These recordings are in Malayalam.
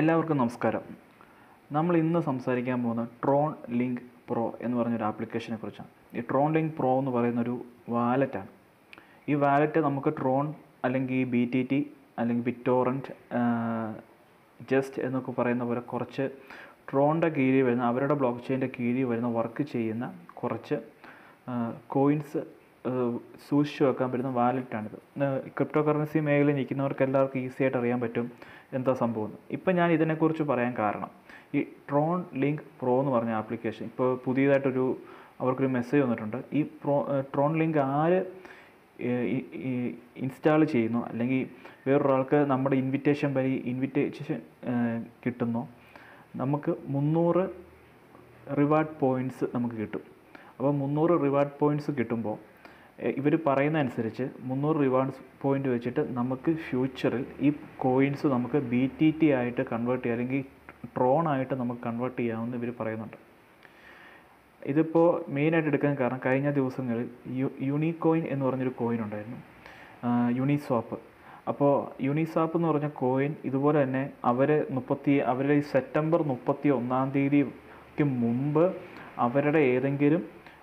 എല്ലാവർക്കും നമസ്കാരം. നമ്മൾ ഇന്ന് സംസാരിക്കാൻ പോകുന്ന ട്രോൺ ലിങ്ക് പ്രോ എന്ന് പറഞ്ഞൊരു ആപ്ലിക്കേഷനെ കുറിച്ചാണ്. ഈ ട്രോൺ ലിങ്ക് പ്രോ എന്ന് പറയുന്നൊരു വാലറ്റാണ് ഈ വാലറ്റ് നമുക്ക് ട്രോൺ അല്ലെങ്കിൽ ബി ടി ടി അല്ലെങ്കിൽ ബിറ്റോറന്റ് ജസ്റ്റ് എന്നൊക്കെ പറയുന്ന പോലെ കുറച്ച് ട്രോണിന്റെ കീഴിൽ വരുന്ന അവരുടെ ബ്ലോക്ക് ചെയിന്റെ കീഴിൽ വരുന്ന വർക്ക് ചെയ്യുന്ന കുറച്ച് കോയിൻസ് സൂക്ഷിച്ചു വെക്കാൻ പറ്റുന്ന വാലറ്റാണിത്. ക്രിപ്റ്റോ കറൻസി മേഖലയിൽ നിൽക്കുന്നവർക്ക് എല്ലാവർക്കും ഈസി ആയിട്ട് അറിയാൻ പറ്റും എന്താ സംഭവം ഇപ്പം ഞാൻ ഇതിനെക്കുറിച്ച് പറയാൻ കാരണം ഈ ട്രോൺ ലിങ്ക് പ്രോ എന്ന് പറഞ്ഞ ആപ്ലിക്കേഷൻ ഇപ്പോൾ പുതിയതായിട്ടൊരു അവർക്കൊരു മെസ്സേജ് വന്നിട്ടുണ്ട്. ഈ പ്രോ ട്രോൺ ലിങ്ക് ആര് ഇൻസ്റ്റാൾ ചെയ്യുന്നു? അല്ലെങ്കിൽ വേറൊരാൾക്ക് നമ്മുടെ ഇൻവിറ്റേഷൻ വഴി ഇൻവിറ്റേഷൻ കിട്ടുന്നു? നമുക്ക് മുന്നൂറ് റിവാർഡ് പോയിന്റ്സ് നമുക്ക് കിട്ടും. അപ്പോൾ മുന്നൂറ് റിവാർഡ് പോയിന്റ്സ് കിട്ടുമ്പോൾ ഇവർ പറയുന്ന അനുസരിച്ച് മുന്നൂറ് റിവാർഡ്സ് പോയിന്റ് വെച്ചിട്ട് നമുക്ക് ഫ്യൂച്ചറിൽ ഈ കോയിൻസ് നമുക്ക് ബി ടി ടി ആയിട്ട് കൺവേർട്ട് ചെയ്യാം അല്ലെങ്കിൽ ട്രോൺ ആയിട്ട് നമുക്ക് കൺവേർട്ട് ചെയ്യാമെന്ന് ഇവർ പറയുന്നുണ്ട്. ഇതിപ്പോൾ മെയിനായിട്ട് എടുക്കാൻ കാരണം കഴിഞ്ഞ ദിവസങ്ങളിൽ യു യൂണിക്കോയിൻ എന്ന് പറഞ്ഞൊരു കോയിൻ ഉണ്ടായിരുന്നു യൂണിസ്വാപ്പ് അപ്പോൾ യൂണിസ്വാപ്പ് എന്ന് പറഞ്ഞ കോയിൻ ഇതുപോലെ തന്നെ അവർ മുപ്പത്തി അവരുടെ ഈ സെപ്റ്റംബർ മുപ്പത്തി ഒന്നാം തീയതിക്ക് മുമ്പ് അവരുടെ ഏതെങ്കിലും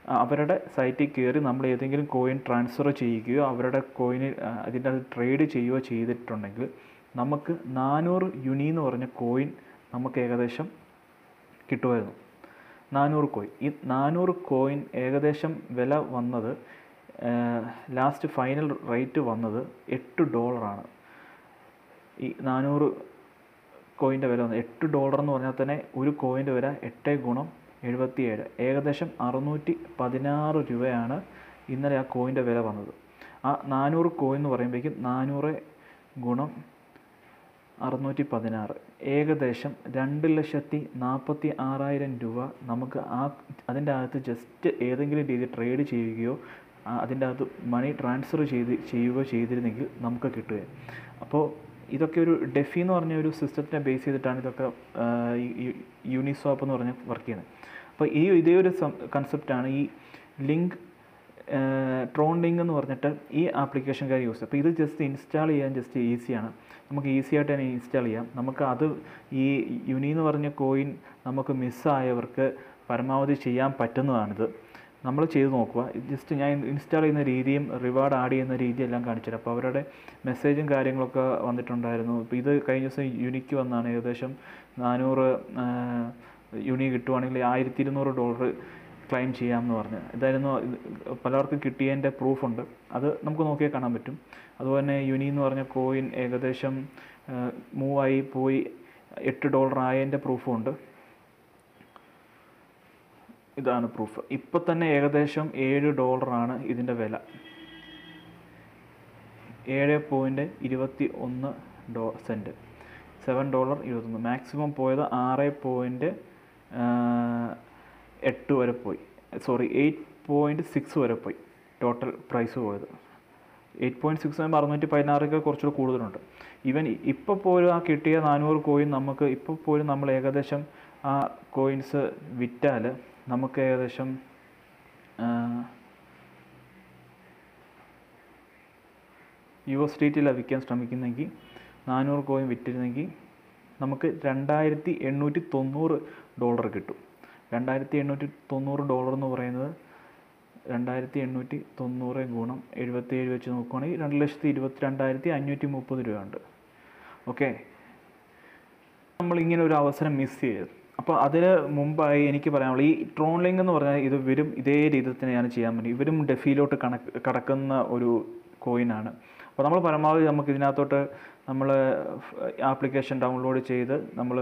അവരുടെ സൈറ്റിൽ കയറി നമ്മൾ ഏതെങ്കിലും കോയിൻ ട്രാൻസ്ഫർ ചെയ്യുകയോ അവരുടെ കോയിനിൽ അതിന്റെ അത് ട്രേഡ് ചെയ്യുകയോ ചെയ്തിട്ടുണ്ടെങ്കിൽ നമുക്ക് നാനൂറ് യുനി എന്ന് പറഞ്ഞ കോയിൻ നമുക്ക് ഏകദേശം കിട്ടുമായിരുന്നു. നാനൂറ് കോയിൻ ഈ നാനൂറ് കോയിൻ ഏകദേശം വില വന്നത് ലാസ്റ്റ് ഫൈനൽ റേറ്റ് വന്നത് എട്ട് ഡോളറാണ് ഈ നാനൂറ് കോയിന്റെ വില വന്നത് എട്ട് ഡോളർ എന്ന് പറഞ്ഞാൽ തന്നെ ഒരു കോയിന്റെ വില എട്ട് ഗുണം എഴുപത്തിയേഴ്. ഏകദേശം അറുന്നൂറ്റി പതിനാറ് രൂപയാണ് ഇന്നലെ ആ കോയിന്റെ വില വന്നത്. ആ നാനൂറ് കോയിൻ എന്ന് പറയുമ്പോഴേക്കും നാനൂറ് ഗുണം അറുന്നൂറ്റി പതിനാറ് ഏകദേശം രണ്ട് ലക്ഷത്തി നാൽപ്പത്തി ആറായിരം രൂപ നമുക്ക് ആ അതിന്റെ അകത്ത് ജസ്റ്റ് ഏതെങ്കിലും രീതി ട്രേഡ് ചെയ്യുകയോ അതിന്റെ അകത്ത് മണി ട്രാൻസ്ഫർ ചെയ്ത് ചെയ്യുകയോ ചെയ്തിരുന്നെങ്കിൽ നമുക്ക് കിട്ടുകയും. അപ്പോൾ ഇതൊക്കെ ഒരു ഡെഫി എന്ന് പറഞ്ഞ ഒരു സിസ്റ്റത്തിനെ ബേസ് ചെയ്തിട്ടാണ് ഇതൊക്കെ യൂണിസോപ്പ് എന്ന് പറഞ്ഞ് വർക്ക് ചെയ്യുന്നത്. അപ്പോൾ ഈ ഇതേ ഒരു കൺസെപ്റ്റാണ് ഈ ലിങ്ക് ട്രോൺ ലിങ്ക് എന്ന് പറഞ്ഞിട്ട് ഈ ആപ്ലിക്കേഷൻകാർ യൂസ് അപ്പോൾ ഇത് ജസ്റ്റ് ഇൻസ്റ്റാൾ ചെയ്യാൻ ജസ്റ്റ് ഈസിയാണ് നമുക്ക് ഈസി ആയിട്ട് തന്നെ ഇൻസ്റ്റാൾ ചെയ്യാം. നമുക്ക് അത് ഈ യുനി എന്ന് പറഞ്ഞ കോയിൻ നമുക്ക് മിസ്സായവർക്ക് പരമാവധി ചെയ്യാൻ പറ്റുന്നതാണിത്. നമ്മൾ ചെയ്ത് നോക്കുക. ജസ്റ്റ് ഞാൻ ഇൻസ്റ്റാൾ ചെയ്യുന്ന രീതിയും റിവാർഡ് ആഡ് ചെയ്യുന്ന രീതിയും എല്ലാം കാണിച്ചു അപ്പോൾ അവരുടെ മെസ്സേജും കാര്യങ്ങളൊക്കെ വന്നിട്ടുണ്ടായിരുന്നു. ഇപ്പോൾ ഇത് കഴിഞ്ഞ ദിവസം യുനിക്ക് വന്നാണ്. ഏകദേശം നാനൂറ് യുണി കിട്ടുവാണെങ്കിൽ ആയിരത്തി ഇരുന്നൂറ് ഡോളർ ക്ലെയിം ചെയ്യാമെന്ന് പറഞ്ഞ്. ഇതായിരുന്നു പലർക്കും കിട്ടിയതിന്റെ പ്രൂഫുണ്ട് അത് നമുക്ക് നോക്കിയാൽ കാണാൻ പറ്റും. അതുപോലെ തന്നെ യുനി എന്ന് പറഞ്ഞ കോയിൻ ഏകദേശം മൂവായി പോയി എട്ട് ഡോളർ ആയതിന്റെ പ്രൂഫും ഉണ്ട്. ഇതാണ് പ്രൂഫ് ഇപ്പം തന്നെ ഏകദേശം ഏഴ് ഡോളറാണ് ഇതിന്റെ വില. ഏഴ് പോയിന്റ് ഇരുപത്തി ഒന്ന് ഡോ സെന്റ് സെവൻ ഡോളർ ഇരുപത്തൊന്ന്. മാക്സിമം പോയത് ആറ് പോയിന്റ് എട്ട് വരെ പോയി. സോറി എയ്റ്റ് പോയിന്റ് സിക്സ് വരെ പോയി. ടോട്ടൽ പ്രൈസ് പോയത്. എയ്റ്റ് പോയിന്റ് സിക്സ് ആകുമ്പോൾ അറുന്നൂറ്റി പതിനാറൊക്കെ കുറച്ചുകൂടി കൂടുതലുണ്ട്. ഈവൻ ഇപ്പോൾ പോലും ആ കിട്ടിയ നാനൂറ് കോയിൻ നമുക്ക് ഇപ്പോൾ പോലും നമ്മൾ ഏകദേശം ആ കോയിൻസ് വിറ്റാൽ നമുക്ക് ഏകദേശം യു എസ് ഡിറ്റിലാണ് വിൽക്കാൻ ശ്രമിക്കുന്നെങ്കിൽ നാനൂറ് കോയിൻ വിറ്റിരുന്നെങ്കിൽ നമുക്ക് രണ്ടായിരത്തി എണ്ണൂറ്റി തൊണ്ണൂറ് ഡോളർ കിട്ടും. രണ്ടായിരത്തി എണ്ണൂറ്റി തൊണ്ണൂറ് ഡോളർ എന്ന് പറയുന്നത് രണ്ടായിരത്തി എണ്ണൂറ്റി തൊണ്ണൂറ് ഗുണം എഴുപത്തേഴ് വെച്ച് നോക്കുകയാണെങ്കിൽ രണ്ട് ലക്ഷത്തി ഇരുപത്തി രണ്ടായിരത്തി അഞ്ഞൂറ്റി മുപ്പത് രൂപയുണ്ട്. ഓക്കെ? നമ്മളിങ്ങനെ ഒരു അവസരം മിസ് ചെയ്ത്. അപ്പോൾ അതിന് മുമ്പായി എനിക്ക് പറയാനുള്ളത് ഈ ട്രോൺ ലിങ്ക് എന്ന് പറഞ്ഞാൽ ഇത് ഇവരും ഇതേ രീതിയിൽ തന്നെയാണ് ചെയ്യാൻ പറ്റും ഇവരും ഡെഫിയിലോട്ട് കണക്ക് കടക്കുന്ന ഒരു കോയിനാണ് അപ്പോൾ നമ്മൾ പരമാവധി നമുക്ക് ഇതിനകത്തോട്ട് നമ്മൾ ആപ്ലിക്കേഷൻ ഡൗൺലോഡ് ചെയ്ത് നമ്മൾ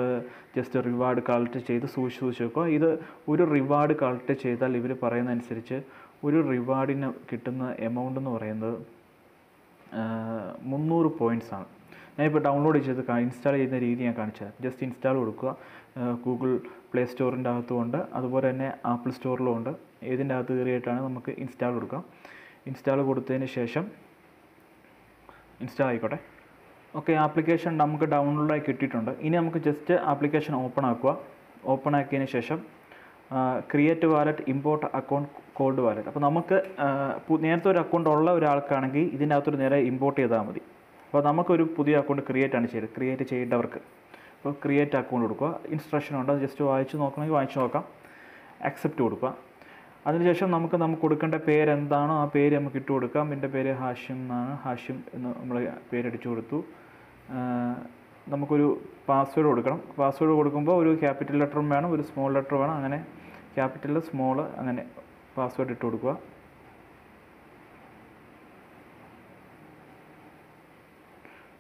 ജസ്റ്റ് റിവാർഡ് കളക്ട് ചെയ്ത് സൂക്ഷിച്ച് സൂക്ഷിച്ച് വെക്കുക. ഇത് ഒരു റിവാർഡ് കളക്ട് ചെയ്താൽ ഇവർ പറയുന്ന അനുസരിച്ച് ഒരു റിവാർഡിന് കിട്ടുന്ന എമൗണ്ട് എന്ന് പറയുന്നത് മുന്നൂറ് പോയിന്റ്സ് ആണ്. ഞാനിപ്പോൾ ഡൗൺലോഡ് ചെയ്ത് ഇൻസ്റ്റാൾ ചെയ്യുന്ന രീതി ഞാൻ കാണിച്ചത് ജസ്റ്റ് ഇൻസ്റ്റാൾ കൊടുക്കുക. ഗൂഗിൾ പ്ലേ സ്റ്റോറിന്റെ അകത്തും ഉണ്ട് അതുപോലെ തന്നെ ആപ്പിൾ സ്റ്റോറിലും ഉണ്ട്. ഏതിന്റെ അകത്ത് കയറിയിട്ടാണ് നമുക്ക് ഇൻസ്റ്റാൾ കൊടുക്കാം. ഇൻസ്റ്റാൾ കൊടുത്തതിന് ശേഷം ഇൻസ്റ്റാൾ ആയിക്കോട്ടെ. ഓക്കെ ആപ്ലിക്കേഷൻ നമുക്ക് ഡൗൺലോഡായി കിട്ടിയിട്ടുണ്ട്. ഇനി നമുക്ക് ജസ്റ്റ് ആപ്ലിക്കേഷൻ ഓപ്പൺ ആക്കുക. ഓപ്പൺ ആക്കിയതിന് ശേഷം create wallet import account cold wallet അപ്പോൾ നമുക്ക് നേരത്തെ ഒരു അക്കൗണ്ട് ഉള്ള ഒരാൾക്കാണെങ്കിൽ ഇതിന്റെ അകത്തൊരു നേരെ ഇമ്പോർട്ട് ചെയ്താൽ മതി. അപ്പോൾ നമുക്കൊരു പുതിയ അക്കൗണ്ട് ക്രിയേറ്റ് ആണ് ചെയ്തത്. ക്രിയേറ്റ് ചെയ്യേണ്ടവർക്ക്. അപ്പോൾ ക്രിയേറ്റ് അക്കൗണ്ട് കൊടുക്കുക. ഇൻസ്ട്രക്ഷൻ ഉണ്ട്. ജസ്റ്റ് വായിച്ച് നോക്കണമെങ്കിൽ വായിച്ച് നോക്കാം. അക്സെപ്റ്റ് കൊടുക്കുക. അതിനുശേഷം നമുക്ക് നമുക്ക് കൊടുക്കേണ്ട പേര് എന്താണോ? ആ പേര് നമുക്ക് ഇട്ട് കൊടുക്കാം. എന്റെ പേര് ഹാഷിം എന്നാണ്. ഹാഷിം എന്ന് നമ്മൾ പേരടിച്ചു കൊടുത്തു. നമുക്കൊരു പാസ്വേഡ് കൊടുക്കണം. പാസ്വേഡ് കൊടുക്കുമ്പോൾ ഒരു ക്യാപിറ്റൽ ലെറ്ററും വേണം. ഒരു സ്മോൾ ലെറ്റർ വേണം. അങ്ങനെ ക്യാപിറ്റൽ സ്മോൾ അങ്ങനെ പാസ്വേഡ് ഇട്ട് കൊടുക്കുക.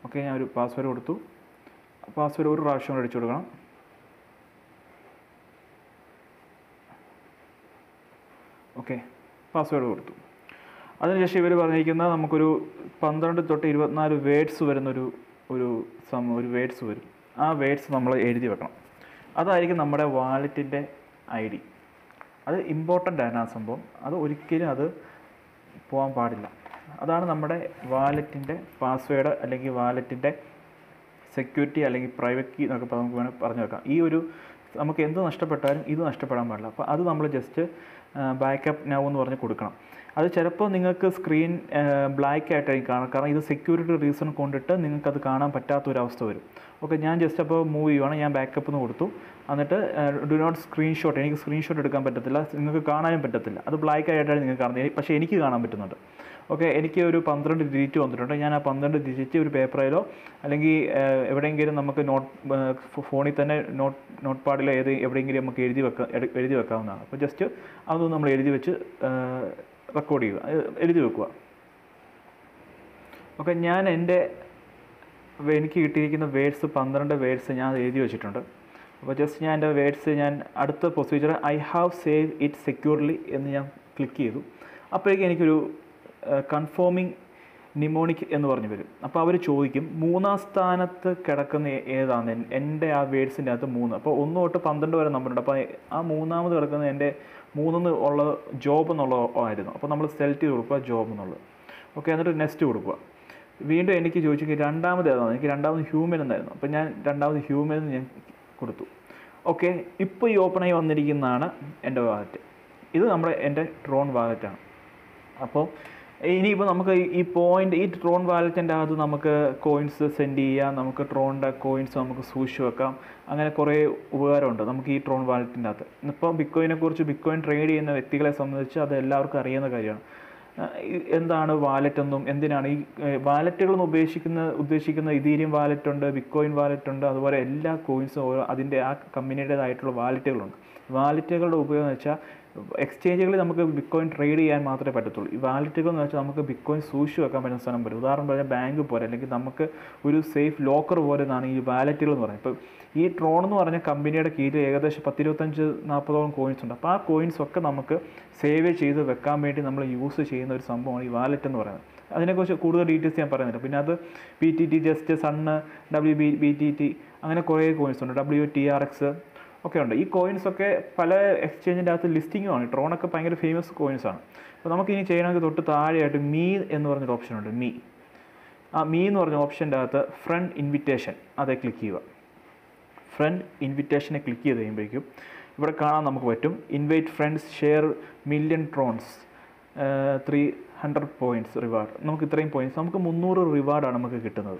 ഓക്കെ ഞാൻ ഒരു പാസ്വേഡ് കൊടുത്തു. പാസ്വേഡ് ഒരു പ്രാവശ്യം കൂടെ അടിച്ചു കൊടുക്കണം. ഓക്കെ പാസ്വേഡ് കൊടുത്തു. അതിനുശേഷം ഇവർ പറഞ്ഞിരിക്കുന്ന നമുക്കൊരു പന്ത്രണ്ട് തൊട്ട് ഇരുപത്തിനാല് വേഡ്സ് വരുന്നൊരു ഒരു സം ഒരു വേഡ്സ് വരും. ആ വേഡ്സ് നമ്മൾ എഴുതി വെക്കണം. അതായിരിക്കും നമ്മുടെ വാലറ്റിന്റെ ഐ ഡി. അത് ഇമ്പോർട്ടന്റ് ആണ് ആ സംഭവം. അത് ഒരിക്കലും അത് പോകാൻ പാടില്ല. അതാണ് നമ്മുടെ വാലറ്റിന്റെ പാസ്വേഡ് അല്ലെങ്കിൽ വാലറ്റിന്റെ സെക്യൂരിറ്റി അല്ലെങ്കിൽ പ്രൈവറ്റ് കീ എന്നൊക്കെ നമുക്ക് വേണമെങ്കിൽ പറഞ്ഞു വെക്കാം. ഈ ഒരു നമുക്ക് എന്ത് നഷ്ടപ്പെട്ടാലും ഇത് നഷ്ടപ്പെടാൻ പാടില്ല. അപ്പോൾ അത് നമ്മൾ ജസ്റ്റ് ബാക്കപ്പ് നൗ എന്ന് പറഞ്ഞ് കൊടുക്കണം. അത് ചിലപ്പോൾ നിങ്ങൾക്ക് സ്ക്രീൻ ബ്ലാക്ക് ആയിട്ടായിരിക്കും കാണാം കാരണം ഇത് സെക്യൂരിറ്റി റീസൺ കൊണ്ടിട്ട് നിങ്ങൾക്കത് കാണാൻ പറ്റാത്തൊരവസ്ഥ വരും. ഓക്കെ ഞാൻ ജസ്റ്റ് അപ്പോൾ മൂവ് ചെയ്യുവാണ്. ഞാൻ ബാക്കപ്പ് എന്ന് കൊടുത്തു. എന്നിട്ട് ഡു നോട്ട് സ്ക്രീൻഷോട്ട് എനിക്ക് സ്ക്രീൻഷോട്ട് എടുക്കാൻ പറ്റത്തില്ല. നിങ്ങൾക്ക് കാണാനും പറ്റത്തില്ല. അത് ബ്ലാക്ക് ആയിട്ടാണ് നിങ്ങൾക്ക് കാണുന്നത്. പക്ഷേ എനിക്ക് കാണാൻ പറ്റുന്നുണ്ട്. ഓക്കെ എനിക്ക് ഒരു പന്ത്രണ്ട് ഡിജിറ്റ് വന്നിട്ടുണ്ട്. ഞാൻ ആ പന്ത്രണ്ട് ഡിജിറ്റ് ഒരു പേപ്പറിലോ അല്ലെങ്കിൽ എവിടെയെങ്കിലും നമുക്ക് നോട്ട് ഫോണിൽ തന്നെ നോട്ട് നോട്ട് പാഡിലോ ഏത് എവിടെയെങ്കിലും നമുക്ക് എഴുതി വെക്കാം എഴുതി വെക്കാവുന്നതാണ്. അപ്പോൾ ജസ്റ്റ് അതൊന്നും നമ്മൾ എഴുതി വെച്ച് റെക്കോർഡ് ചെയ്യുക എഴുതി വെക്കുക. ഓക്കെ ഞാൻ എന്റെ എനിക്ക് കിട്ടിയിരിക്കുന്ന വേഡ്സ് പന്ത്രണ്ട് വേഡ്സ് ഞാൻ എഴുതി വെച്ചിട്ടുണ്ട്. അപ്പോൾ ജസ്റ്റ് ഞാൻ എന്റെ വേഡ്സ് ഞാൻ അടുത്ത procedure I have save it securely എന്ന് ഞാൻ ക്ലിക്ക് ചെയ്തു. അപ്പോഴേക്കും എനിക്കൊരു കൺഫേമിങ് നിമോണിക് എന്ന് പറഞ്ഞു വരും. അപ്പോൾ അവർ ചോദിക്കും മൂന്നാം സ്ഥാനത്ത് കിടക്കുന്ന ഏതാണ്? എന്റെ ആ വേഡ്സിന്റെ അകത്ത് മൂന്ന്. അപ്പോൾ ഒന്ന് തൊട്ട് പന്ത്രണ്ട് വരെ നമ്പറുണ്ട് അപ്പോൾ ആ മൂന്നാമത് കിടക്കുന്ന എന്റെ മൂന്നെന്ന് ഉള്ള ജോബ് എന്നുള്ള ആയിരുന്നു. അപ്പോൾ നമ്മൾ സെലക്ട് ചെയ്ത് കൊടുക്കുക ജോബ് എന്നുള്ളത്. ഓക്കെ എന്നിട്ട് നെക്സ്റ്റ് കൊടുക്കുക. വീണ്ടും എനിക്ക് ചോദിച്ചെങ്കിൽ രണ്ടാമത് ഏതാണ്? എനിക്ക് രണ്ടാമത് ഹ്യൂമൻ എന്നായിരുന്നു. അപ്പോൾ ഞാൻ രണ്ടാമത് ഹ്യൂമൻ എന്ന് ഞാൻ കൊടുത്തു. ഓക്കെ ഇപ്പോൾ ഈ ഓപ്പണായി വന്നിരിക്കുന്നതാണ് എന്റെ വാലറ്റ് ഇത് നമ്മുടെ എന്റെ ഡ്രോൺ വാലറ്റാണ് അപ്പോൾ ഇനിയിപ്പോൾ നമുക്ക് ഈ- പോയിന്റ് ഈ ട്രോൺ വാലറ്റിന്റെ അകത്ത് നമുക്ക് കോയിൻസ് സെൻഡ് ചെയ്യാം. നമുക്ക് ട്രോണിന്റെ കോയിൻസ് നമുക്ക് സൂക്ഷിച്ച് വെക്കാം. അങ്ങനെ കുറേ ഉപകാരമുണ്ട് നമുക്ക് ഈ ട്രോൺ വാലറ്റിന്റെ അകത്ത്. ഇപ്പോൾ ബിറ്റ്കോയിനെ കുറിച്ച് ബിക്കോയിൻ ട്രേഡ് ചെയ്യുന്ന വ്യക്തികളെ സംബന്ധിച്ച് അത് എല്ലാവർക്കും അറിയുന്ന കാര്യമാണ്. എന്താണ് വാലറ്റ് എന്നും എന്തിനാണ്? ഈ വാലറ്റുകളെന്ന് ഉപേക്ഷിക്കുന്ന ഉദ്ദേശിക്കുന്ന ഇതീരിയം വാലറ്റ് ഉണ്ട് ബിറ്റ്കോയിൻ വാലറ്റ് ഉണ്ട് അതുപോലെ എല്ലാ കോയിൻസും ഓരോ അതിന്റെ ആ കമ്പനിയുടേതായിട്ടുള്ള വാലറ്റുകളുണ്ട് വാലറ്റുകളുടെ ഉപയോഗം എന്ന് വെച്ചാൽ എക്സ്ചേഞ്ചുകളിൽ നമുക്ക് ബിറ്റ്കോയിൻ ട്രേഡ് ചെയ്യാൻ മാത്രമേ പറ്റത്തുള്ളൂ. ഈ വാലറ്റുകൾ എന്ന് വെച്ചാൽ നമുക്ക് ബിറ്റ്കോയിൻ സൂക്ഷിച്ച് വെക്കാൻ പറ്റുന്ന സ്ഥലം വരും ഉദാഹരണം പറഞ്ഞാൽ ബാങ്ക് പോലെ അല്ലെങ്കിൽ നമുക്ക് ഒരു സേഫ് ലോക്കർ പോലെ എന്നാണ് ഈ വാലറ്റുകൾ എന്ന് പറയുന്നത്. ഇപ്പോൾ ഈ ട്രോൺ എന്ന് പറഞ്ഞ കമ്പനിയുടെ കീഴിൽ ഏകദേശം പത്തിരുപത്തഞ്ച് നാൽപ്പതോളം കോയിൻസ് ഉണ്ട്. അപ്പോൾ ആ കോയിൻസ് ഒക്കെ നമുക്ക് സേവ് ചെയ്ത് വെക്കാൻ വേണ്ടി നമ്മൾ യൂസ് ചെയ്യുന്ന ഒരു സംഭവമാണ് ഈ വാലറ്റ് എന്ന് പറയുന്നത്. അതിനെക്കുറിച്ച് കൂടുതൽ ഡീറ്റെയിൽസ് ഞാൻ പറയുന്നില്ല. പിന്നെ അത് P T T just Sun W B B T T അങ്ങനെ കുറേ കോയിൻസ് ഉണ്ട്. ഡബ്ല്യു ടി ആർ എക്സ് ഒക്കെ ഉണ്ട്. ഈ കോയിൻസ് ഒക്കെ പല എക്സ്ചേഞ്ചിന്റെ അകത്ത് ലിസ്റ്റിങ്ങും ആണ്. ട്രോണൊക്കെ ഭയങ്കര ഫേമസ് കോയിൻസ് ആണ്. അപ്പോൾ നമുക്ക് ഇനി ചെയ്യണമെങ്കിൽ തൊട്ട് താഴെയായിട്ട് മീ എന്ന് പറഞ്ഞൊരു ഓപ്ഷൻ ഉണ്ട്. മീ ആ മീ എന്ന് പറഞ്ഞ ഓപ്ഷന്റെ അകത്ത് ഫ്രണ്ട് ഇൻവിറ്റേഷൻ അതെ ക്ലിക്ക് ചെയ്യുക. ഫ്രണ്ട് ഇൻവിറ്റേഷനെ ക്ലിക്ക് ചെയ്ത് കഴിയുമ്പോഴേക്കും ഇവിടെ കാണാൻ നമുക്ക് പറ്റും. Invite friends share million Trons three hundred points reward നമുക്ക് ഇത്രയും പോയിന്റ്സ് നമുക്ക് മുന്നൂറ് റിവാർഡാണ് നമുക്ക് കിട്ടുന്നത്.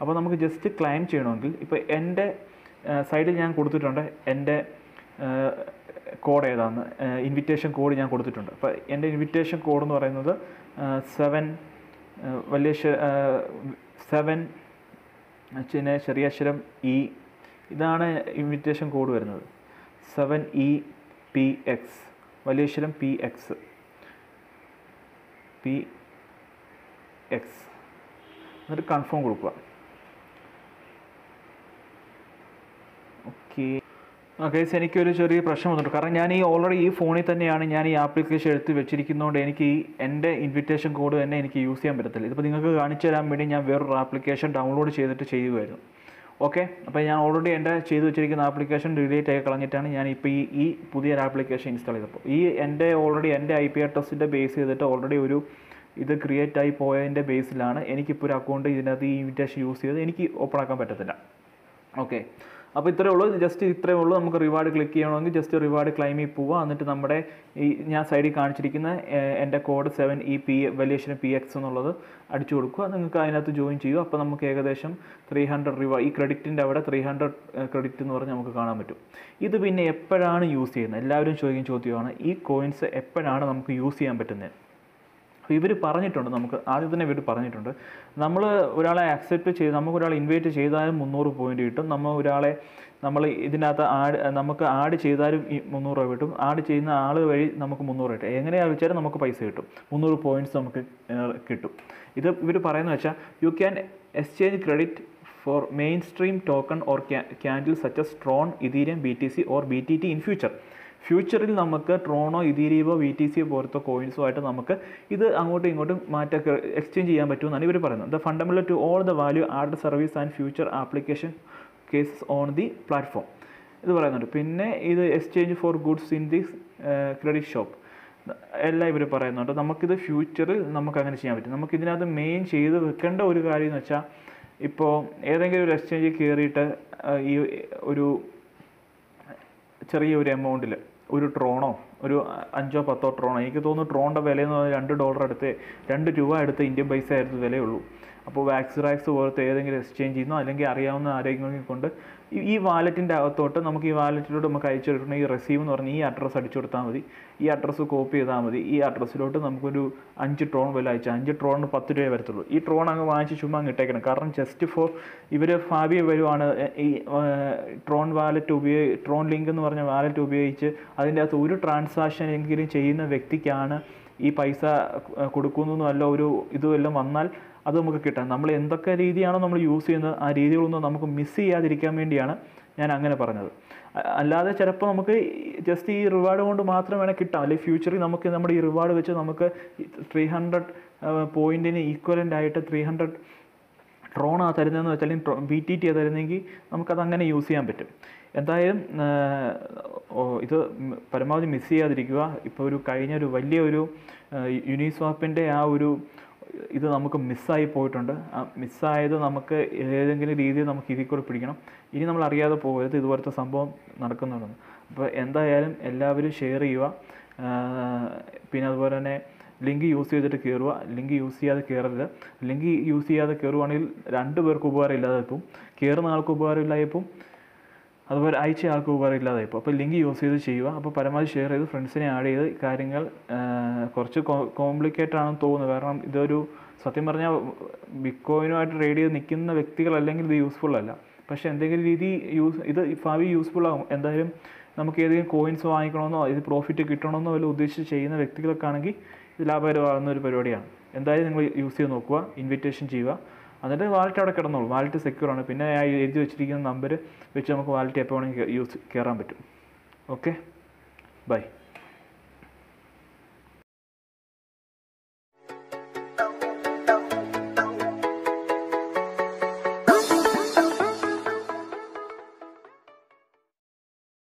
അപ്പോൾ നമുക്ക് ജസ്റ്റ് ക്ലൈം ചെയ്യണമെങ്കിൽ ഇപ്പോൾ എന്റെ സൈഡിൽ ഞാൻ കൊടുത്തിട്ടുണ്ട് എന്റെ കോഡ് ഏതാണെന്ന് ഇൻവിറ്റേഷൻ കോഡ് ഞാൻ കൊടുത്തിട്ടുണ്ട്. അപ്പോൾ എന്റെ ഇൻവിറ്റേഷൻ കോഡ് എന്ന് പറയുന്നത് സെവൻ വലിയ സെവൻ പിന്നെ ചെറിയ അക്ഷരം ഇ ഇതാണ് ഇൻവിറ്റേഷൻ കോഡ് വരുന്നത്. സെവൻ ഇ പി എക്സ് വലിയ അക്ഷരം പി എക്സ് പി എക്സ് എന്നിട്ട് കൺഫേം കൊടുക്കുക ഓക്കെ ഗൈസ് എനിക്കൊരു ചെറിയ പ്രശ്നം വന്നിട്ടുണ്ട്. കാരണം ഞാൻ ഈ ഓൾറെഡി ഈ ഫോണിൽ തന്നെയാണ് ഞാൻ ഈ ആപ്ലിക്കേഷൻ എടുത്ത് വെച്ചിരിക്കുന്നതുകൊണ്ട് എനിക്ക് ഈ എന്റെ ഇൻവിറ്റേഷൻ കോഡ് തന്നെ എനിക്ക് യൂസ് ചെയ്യാൻ പറ്റത്തില്ല. ഇതിപ്പോൾ നിങ്ങൾക്ക് കാണിച്ചു തരാൻ വേണ്ടി ഞാൻ വേറൊരു ആപ്ലിക്കേഷൻ ഡൗൺലോഡ് ചെയ്തിട്ട് ചെയ്യുമായിരുന്നു ഓക്കെ അപ്പോൾ ഞാൻ ഓൾറെഡി എന്റെ ചെയ്ത് വെച്ചിരിക്കുന്ന ആപ്ലിക്കേഷൻ ഡിലീറ്റ് ആയി കളഞ്ഞിട്ടാണ് ഞാൻ ഇപ്പോൾ ഈ ഈ പുതിയൊരു ആപ്ലിക്കേഷൻ ഇൻസ്റ്റാൾ ചെയ്തപ്പോൾ ഈ എന്റെ ഓൾറെഡി എന്റെ ഐ പി അഡ്രസ്സിന്റെ ബേസ് ചെയ്തിട്ട് ഓൾറെഡി ഒരു ഇത് ക്രിയേറ്റ് ആയി പോയതിന്റെ ബേസിലാണ് എനിക്കിപ്പോൾ ഒരു അക്കൗണ്ട് ഇതിനകത്ത് ഈ ഇൻവിറ്റേഷൻ യൂസ് ചെയ്ത് എനിക്ക് ഓപ്പൺ ആക്കാൻ പറ്റത്തില്ല. ഓക്കെ അപ്പോൾ ഇത്രയേ ഉള്ളൂ. ജസ്റ്റ് ഇത്രയേ ഉള്ളൂ. നമുക്ക് റിവാർഡ് ക്ലിക്ക് ചെയ്യണമെങ്കിൽ ജസ്റ്റ് റിവാർഡ് ക്ലൈമിൽ പോവുക എന്നിട്ട് നമ്മുടെ ഈ ഞാൻ സൈഡിൽ കാണിച്ചിരിക്കുന്ന എന്റെ കോഡ് സെവൻ ഇ പി വലിയേഷൻ പി എക്സ് എന്നുള്ളത് അടിച്ചു കൊടുക്കുക. നിങ്ങൾക്ക് അതിനകത്ത് ജോയിൻ ചെയ്യുക. അപ്പോൾ നമുക്ക് ഏകദേശം ത്രീ ഹൺഡ്രഡ് റിവാ ഈ ക്രെഡിറ്റിന്റെ അവിടെ ത്രീ ഹൺഡ്രഡ് ക്രെഡിറ്റ് എന്ന് പറഞ്ഞ് നമുക്ക് കാണാൻ പറ്റും. ഇത് പിന്നെ എപ്പോഴാണ് യൂസ് ചെയ്യുന്നത്? എല്ലാവരും ചോദിക്കുന്ന ചോദ്യമാണ് ഈ കോയിൻസ് എപ്പോഴാണ് നമുക്ക് യൂസ് ചെയ്യാൻ പറ്റുന്നത്? ഇവർ പറഞ്ഞിട്ടുണ്ട് നമുക്ക് ആദ്യം തന്നെ ഇവർ പറഞ്ഞിട്ടുണ്ട്. നമ്മൾ ഒരാളെ അക്സെപ്റ്റ് ചെയ്ത് നമുക്ക് ഒരാളെ ഇൻവൈറ്റ് ചെയ്താലും മുന്നൂറ് പോയിന്റ് കിട്ടും. നമ്മൾ ഒരാളെ നമ്മൾ ഇതിനകത്ത് ആഡ് നമുക്ക് ആഡ് ചെയ്താലും മുന്നൂറ് രൂപ കിട്ടും. ആഡ് ചെയ്യുന്ന ആൾ വഴി നമുക്ക് മുന്നൂറ് കിട്ടും. എങ്ങനെയാണെന്ന് വെച്ചാൽ നമുക്ക് പൈസ കിട്ടും. മുന്നൂറ് പോയിന്റ്സ് നമുക്ക് കിട്ടും. ഇത് ഇവർ പറയുന്നത് വെച്ചാൽ you can exchange credit for main stream token or candle such as Tron Ethereum B T C or B T T in future ഫ്യൂച്ചറിൽ നമുക്ക് ട്രോണോ ഇതിരീവോ വി ടി സി പോലത്തെ കോയിൻസോ ആയിട്ട് നമുക്ക് ഇത് അങ്ങോട്ടും ഇങ്ങോട്ടും മാറ്റൊക്കെ എക്സ്ചേഞ്ച് ചെയ്യാൻ പറ്റുമെന്നാണ് ഇവർ പറയുന്നത്. The fundamental to all the value add service and future application cases on the platform ഇത് പറയുന്നുണ്ട്. പിന്നെ ഇത് exchange for goods in the credit shop എല്ലാം ഇവർ പറയുന്നുണ്ട്. നമുക്കിത് ഫ്യൂച്ചറിൽ നമുക്ക് അങ്ങനെ ചെയ്യാൻ പറ്റും. നമുക്ക് ഇതിനകത്ത് മെയിൻ ചെയ്ത് വെക്കേണ്ട ഒരു കാര്യം എന്ന് വെച്ചാൽ ഇപ്പോൾ ഏതെങ്കിലും ഒരു എക്സ്ചേഞ്ചിൽ കയറിയിട്ട് ഈ ഒരു ചെറിയ ഒരു എമൗണ്ടിൽ ഒരു ട്രോണോ ഒരു അഞ്ചോ പത്തോ ട്രോണോ എനിക്ക് തോന്നുന്നു ട്രോണിന്റെ വില എന്ന് പറഞ്ഞാൽ രണ്ട് ഡോളർ അടുത്ത് രണ്ട് രൂപ അടുത്ത് ഇന്ത്യൻ പൈസ ആയിരുന്നു വിലയുള്ളൂ. അപ്പോൾ വാക്സ് റാക്സ് പോലത്തെ ഏതെങ്കിലും എക്സ്ചേഞ്ച് ചെയ്യുന്നോ അല്ലെങ്കിൽ അറിയാവുന്ന ആരെങ്കിലും കൊണ്ട് ഈ- വാലറ്റിന്റെ അകത്തോട്ട് നമുക്ക് ഈ വാലറ്റിലോട്ട് നമുക്ക് അയച്ചു കൊടുക്കണം ഈ റെസീവ് എന്ന് പറഞ്ഞാൽ ഈ അഡ്രസ്സ് അടിച്ചു കൊടുത്താൽ മതി. ഈ അഡ്രസ്സ് കോപ്പി ചെയ്താൽ മതി. ഈ അഡ്രസ്സിലോട്ട് നമുക്കൊരു അഞ്ച് ട്രോൺ വില അയച്ചാൽ അഞ്ച് ട്രോണിന് പത്ത് രൂപയെ വരത്തുള്ളൂ. ഈ ട്രോൺ അങ്ങ് വാങ്ങിച്ച് ചുമ്മാ അങ്ങ് ഇട്ടേക്കണം. കാരണം ജസ്റ്റ് ഫോർ ഇവർ ഭാവി വരുവാണ്. ഈ ട്രോൺ വാലറ്റ് ഉപയോഗി ട്രോൺ ലിങ്ക് എന്ന് പറഞ്ഞ വാലറ്റ് ഉപയോഗിച്ച് അതിന്റെ അകത്ത് ഒരു ട്രാൻസാക്ഷൻ എങ്കിലും ചെയ്യുന്ന വ്യക്തിക്കാണ് ഈ പൈസ അല്ല ഒരു ഇതുമെല്ലാം വന്നാൽ അത് നമുക്ക് കിട്ടാം നമ്മൾ എന്തൊക്കെ രീതിയാണോ നമ്മൾ യൂസ് ചെയ്യുന്നത് ആ രീതികളൊന്നും നമുക്ക് മിസ് ചെയ്യാതിരിക്കാൻ വേണ്ടിയാണ് ഞാൻ അങ്ങനെ പറഞ്ഞത്. അല്ലാതെ ചിലപ്പോൾ നമുക്ക് ജസ്റ്റ് ഈ റിവാർഡ് കൊണ്ട് മാത്രം വേണേൽ കിട്ടാം. അല്ലെങ്കിൽ ഫ്യൂച്ചറിൽ നമുക്ക് നമ്മുടെ ഈ റിവാർഡ് വെച്ച് നമുക്ക് ത്രീ ഹൺഡ്രഡ് പോയിന്റിന് ഈക്വലന്റ് ആയിട്ട് ത്രീ ഹൺഡ്രഡ് ആ തരുന്നതെന്ന് വെച്ചാൽ ബി ടി ടി തരുന്നെങ്കിൽ നമുക്കത് അങ്ങനെ യൂസ് ചെയ്യാൻ പറ്റും. എന്തായാലും ഇത് പരമാവധി മിസ് ചെയ്യാതിരിക്കുക. ഇപ്പോൾ ഒരു കഴിഞ്ഞ ഒരു വലിയ ഒരു യുനിസ്വാപ്പിന്റെ ആ ഒരു ഇത് നമുക്ക് മിസ്സായി പോയിട്ടുണ്ട്. ആ മിസ്സായത് നമുക്ക് ഏതെങ്കിലും രീതിയിൽ നമുക്ക് ഇതിൽ കൂടെ പിടിക്കണം. ഇനി നമ്മൾ അറിയാതെ പോകരുത്. ഇതുപോലത്തെ സംഭവം നടക്കുന്നുണ്ടെന്ന് അപ്പോൾ എന്തായാലും എല്ലാവരും ഷെയർ ചെയ്യുക. പിന്നെ അതുപോലെ തന്നെ ലിങ്ക് യൂസ് ചെയ്തിട്ട് കയറുക ലിങ്ക് യൂസ് ചെയ്യാതെ കയറരുത് ലിങ്ക് യൂസ് ചെയ്യാതെ കയറുവാണെങ്കിൽ രണ്ട് പേർക്ക് ഉപകാരം ഇല്ലാതെ ഇപ്പം കയറുന്ന ആൾക്ക് ഉപകാരം ഇല്ലായപ്പം അതുപോലെ അയച്ച ആൾക്ക് ഉപകാരം ഇല്ലാതെ ഇപ്പോൾ അപ്പോൾ ലിങ്ക് യൂസ് ചെയ്ത് ചെയ്യുക. അപ്പോൾ പരമാവധി ഷെയർ ചെയ്ത് ഫ്രണ്ട്സിനെ ആഡ് ചെയ്ത് കാര്യങ്ങൾ കുറച്ച് കോംപ്ലിക്കേറ്റഡ് ആണെന്ന് തോന്നുന്നു. കാരണം ഇതൊരു സത്യം പറഞ്ഞാൽ ബിറ്റ്കോയിനുമായിട്ട് ട്രേഡ് ചെയ്ത് നിൽക്കുന്ന വ്യക്തികൾ അല്ലെങ്കിൽ ഇത് യൂസ്ഫുൾ അല്ല. പക്ഷേ എന്തെങ്കിലും രീതി യൂസ് ഇത് ഭാവി യൂസ്ഫുൾ ആകും. എന്തായാലും നമുക്ക് ഏതെങ്കിലും കോയിൻസ് വാങ്ങിക്കണമെന്നോ ഇത് പ്രോഫിറ്റ് കിട്ടണമെന്നോ വല്ല ഉദ്ദേശിച്ച് ചെയ്യുന്ന വ്യക്തികൾക്കാണെങ്കിൽ ഇത് ലാഭകരമാകുന്ന ഒരു പരിപാടിയാണ്. എന്തായാലും നിങ്ങൾ യൂസ് ചെയ്ത് നോക്കുക. ഇൻവിറ്റേഷൻ ചെയ്യുക. എന്നിട്ട് വാലറ്റ് അവിടെ കിടന്നോളൂ. വാലറ്റ് സെക്യൂർ ആണ്. പിന്നെ ആ എഴുതി വെച്ചിരിക്കുന്ന നമ്പർ വെച്ച് നമുക്ക് വാലറ്റ് എപ്പോൾ വേണമെങ്കിൽ യൂസ് കയറാൻ പറ്റും. Okay bye